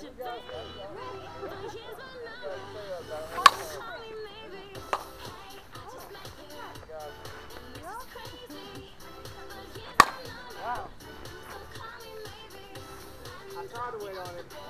Wow. I tried to wait on it.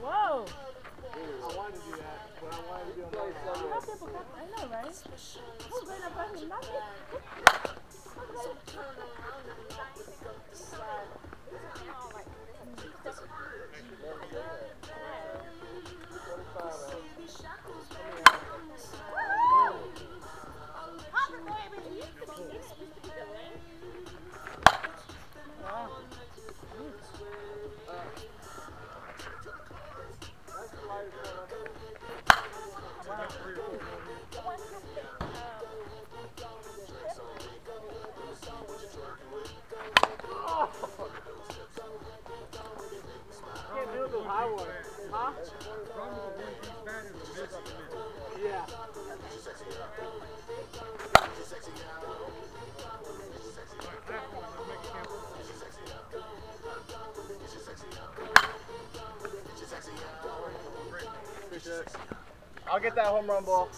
Whoa. I wanted to do that, but I wanted to do it on of people got, I know, right? Who's right up under nothing? Wow. Count. Appreciate it. I'll get that home run ball.